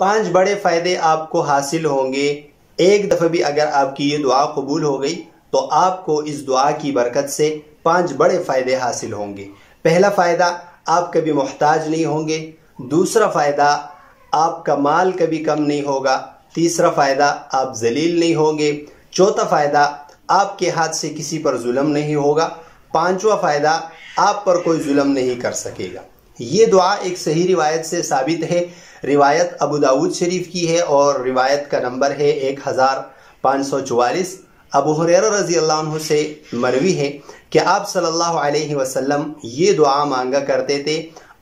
पाँच बड़े फ़ायदे आपको हासिल होंगे। एक दफ़ा भी अगर आपकी ये दुआ कबूल हो गई तो आपको इस दुआ की बरकत से पाँच बड़े फ़ायदे हासिल होंगे। पहला फ़ायदा, आप कभी मोहताज नहीं होंगे। दूसरा फ़ायदा, आपका माल कभी कम नहीं होगा। तीसरा फ़ायदा, आप जलील नहीं होंगे। चौथा फ़ायदा, आपके हाथ से किसी पर जुल्म नहीं होगा। पांचवा फ़ायदा, आप पर कोई जुल्म नहीं कर सकेगा। ये दुआ एक सही रिवायत से साबित है। रिवायत अबू दाऊद शरीफ की है और रिवायत का नंबर है एक हज़ार पाँच सौ चवालीस। अबू हुरैरा रज़ी अल्लाह से मरवी है कि आप सल्लल्लाहु अलैहि वसल्लम ये दुआ मांगा करते थे,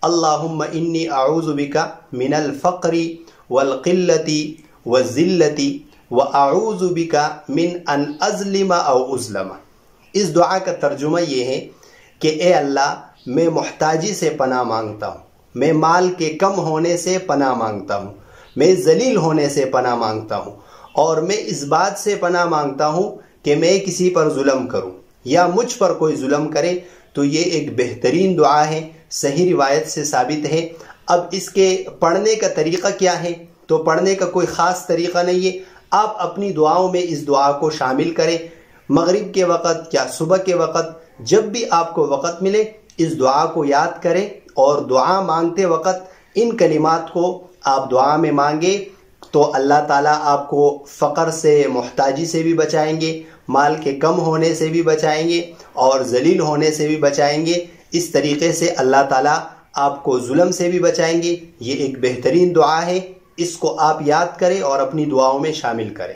अल्लाहुम्म इन्नी आऊज़ुबिका मिनल फ़क्री वल क़िल्लति व ज़िल्लति व आऊज़ुबिका मिन अन अज़लिमा औ उज़लमा। इस दुआ का तर्जुमा ये है कि, ए अल्लाह मैं मोहताजी से पना माँगता हूँ। मैं माल के कम होने से पना माँगता हूँ। मैं जलील होने से पना माँगता हूँ। और मैं इस बात से पना माँगता हूँ कि मैं किसी पर जुल्म करूँ या मुझ पर कोई जुल्म करे तो ये एक बेहतरीन दुआ है, सही रिवायत से साबित है। अब इसके पढ़ने का तरीका क्या है? तो पढ़ने का कोई ख़ास तरीका नहीं है। आप अपनी दुआओं में इस दुआ को शामिल करें। मगरिब के वक़्त या सुबह के वक़्त जब भी आपको वक़्त मिले इस दुआ को याद करें और दुआ मांगते वक़्त इन कलिमात को आप दुआ में मांगे तो अल्लाह ताला आपको फ़कर से, मोहताजी से भी बचाएँगे, माल के कम होने से भी बचाएँगे और जलील होने से भी बचाएँगे। इस तरीके से अल्लाह ताला आपको जुल्म से भी बचाएँगे। ये एक बेहतरीन दुआ है। इसको आप याद करें और अपनी दुआओं में शामिल करें।